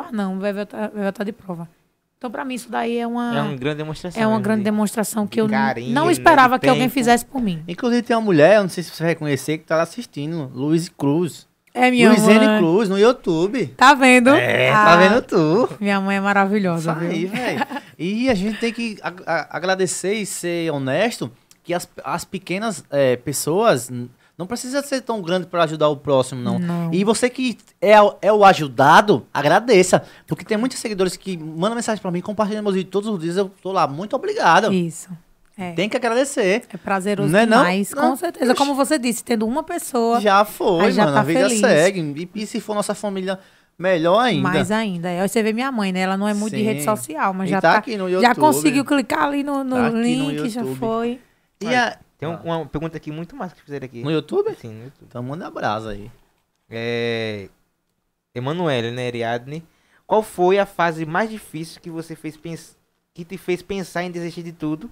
Ah, não, vai estar vai estar de prova. Então, pra mim, isso daí é uma, É uma grande demonstração. é uma grande de- demonstração que eu carinho, não né, esperava que alguém tempo. fizesse por mim. Inclusive tem uma mulher, eu não sei se você vai reconhecer, que tá lá assistindo. Luiz Cruz. É minha Luiziane mãe. Cruz, no YouTube. Tá vendo? É, Ah, tá vendo tu? Minha mãe é maravilhosa, Isso aí, velho. E a gente tem que agradecer e ser honesto que as, as pequenas é, pessoas não precisa ser tão grande para ajudar o próximo, não. Não. E você que é, o- é o ajudado, agradeça. Porque tem muitos seguidores que mandam mensagem para mim, compartilham meus vídeos todos os dias. Eu tô lá, muito obrigado. Isso. É. Tem que agradecer. É prazeroso Não é não? demais, Não. com certeza. Como você disse, tendo uma pessoa, Já foi, já mano. tá a vida feliz. segue. E, e se for nossa família, melhor ainda. mais ainda. Aí você vê minha mãe, né? Ela não é muito de Sim. rede social, mas E já tá tá, aqui no já YouTube. conseguiu clicar ali no, no Tá aqui no link, já YouTube. foi. E a- Tem um- uma pergunta aqui muito massa que fizeram aqui. no YouTube? Sim, no YouTube. Então manda brasa aí. É... Emanuele, né, Ariadne? Qual foi a fase mais difícil que você fez pens... que te fez pensar em desistir de tudo?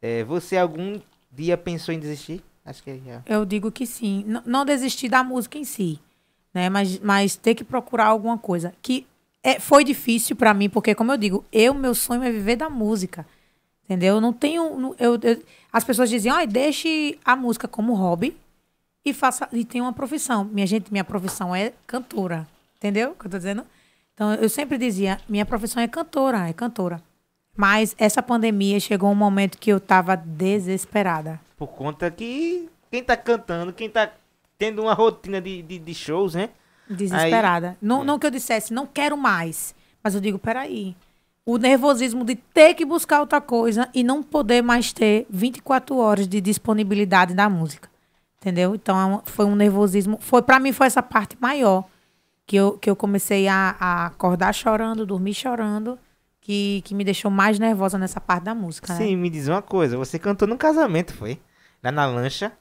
É, você algum dia pensou em desistir? Acho que é já. Eu digo que sim. N- não desistir da música em si, né? Mas, mas ter que procurar alguma coisa. Que é, foi difícil pra mim, porque, como eu digo, eu, meu sonho é viver da música. Entendeu? Eu não tenho. Eu, eu- as pessoas diziam, "Ai, deixe a música como hobby e faça e tenha uma profissão. Minha gente, minha profissão é cantora. Entendeu o que eu tô dizendo? Então, eu sempre dizia, minha profissão é cantora, é cantora. Mas essa pandemia chegou um momento que eu tava desesperada. Por conta que quem tá cantando, quem tá tendo uma rotina de, de, de shows, né? Desesperada. Não, não que eu dissesse, não quero mais. Mas eu digo, peraí. O nervosismo de ter que buscar outra coisa e não poder mais ter 24 horas de disponibilidade da música. Entendeu? Então é foi um nervosismo. Foi para mim foi essa parte maior que eu, que eu comecei a, a acordar chorando, dormir chorando, que, que me deixou mais nervosa nessa parte da música. né? Sim, me diz uma coisa. Você cantou num casamento, foi? Lá na lancha.